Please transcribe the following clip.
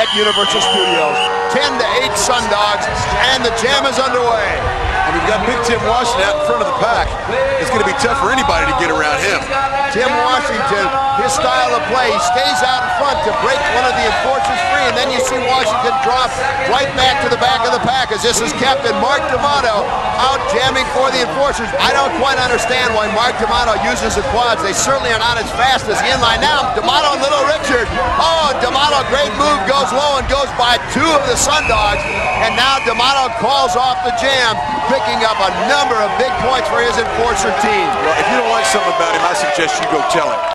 at Universal Studios. 10 to 8 Sundogs, and the jam is underway. And we've got Big Tim Washington out in front of the pack. It's going to be tough for anybody to get around him. Tim Washington, his style of play, he stays out in front to break one of the enforcers free, and then you see Washington drop right back to the back of the pack as this is Captain Mark D'Amato out jamming for the enforcers. I don't quite understand why Mark D'Amato uses the quads. They certainly are not as fast as the inline. Now, D'Amato and Little Richard. Great move, goes low and goes by two of the Sun Dogs. And now D'Amato calls off the jam, picking up a number of big points for his enforcer team. Well, if you don't like something about him, I suggest you go tell him.